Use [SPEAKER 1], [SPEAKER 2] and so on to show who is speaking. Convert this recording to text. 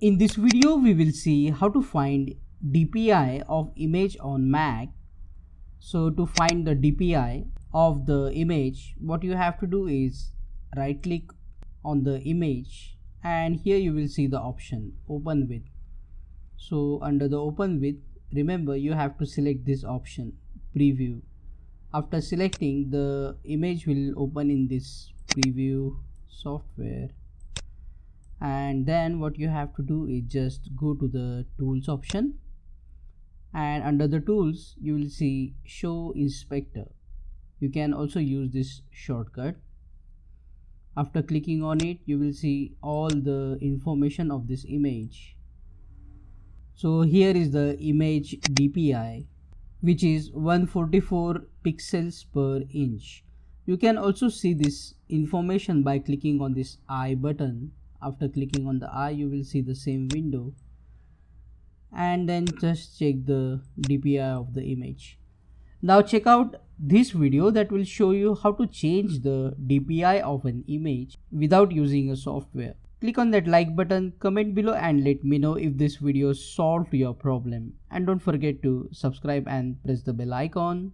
[SPEAKER 1] In this video we will see how to find DPI of image on Mac. So to find the DPI of the image what you have to do is right click on the image and here you will see the option open with. So under the open with remember you have to select this option preview. After selecting the image will open in this preview software and then what you have to do is just go to the tools option. And under the tools you will see show inspector. You can also use this shortcut. After clicking on it you will see all the information of this image. So here is the image DPI which is 144 pixels per inch. You can also see this information by clicking on this I button after clicking on the eye you will see the same window. And then just check the DPI of the image. Now check out this video that will show you how to change the DPI of an image without using a software. Click on that like button comment below and let me know if this video solved your problem. And don't forget to subscribe and press the bell icon